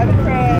Have a crack.